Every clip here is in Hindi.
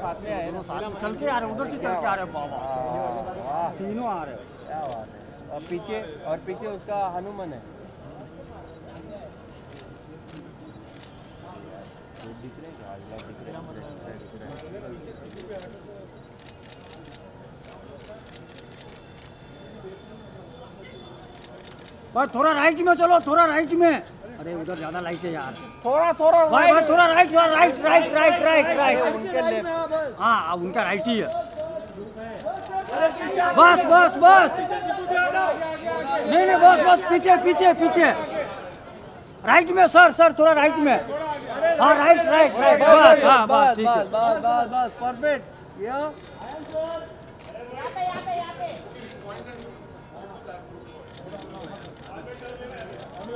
साथ में आए ना। चल के आ रहे उधर से चल के आ रहे बाबा हाँ, तीनों आ रहे क्या बात है। और पीछे और पीछे उसका हनुमान है। दिख रहे हैं आज दिख रहे हैं दिख रहे हैं। भाई थोड़ा राइट में चलो थोड़ा राइट में। अरे उधर ज़्यादा लाइट है यार। थोड़ा थोड़ा भाई भाई थोड़ा राइट थोड़ा right right right right right उनके लेफ़्ट हाँ अब उनका राइट ही है। बस बस बस। नहीं नहीं बस बस पीछे पीछे पीछे। राइट में सर सर थोड़ा राइट में। हाँ राइट राइट राइट बस हाँ बस बस ठीक है। बस बस परफेक्ट या सेंटर आर के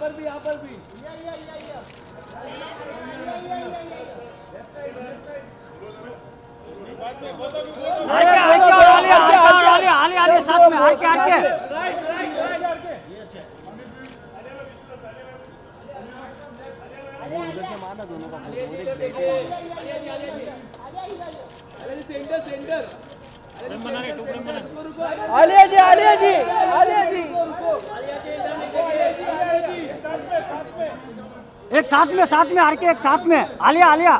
पर भी यहाँ पर भी साथ में मारना दोनों का आलिया जी आलिया जी आलिया जी एक साथ में साथ में आर के एक साथ में। आलिया आलिया।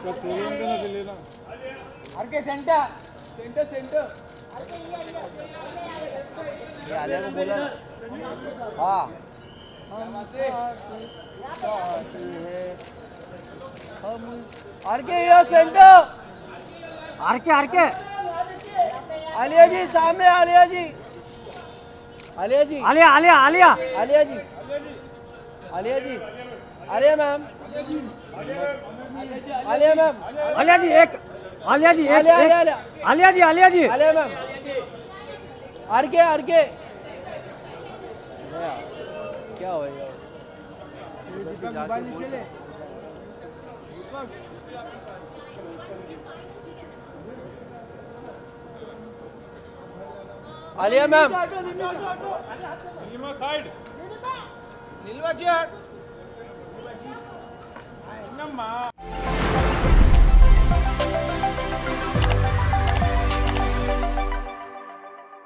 हर के सेंटर। Centre centre. आलिया को बोला हाँ। के ये centre. Are K R K Alia ji सामने आलिया जी। आलिया जी। आलिया आलिया आलिया। आलिया जी। आलिया जी। आलिया मैम। आलिया मैम। आलिया जी एक आलिया जी एक Alia, ji Alia ji. Alia ma'am. R K R K क्या होएगा आलिया मैम। 干嘛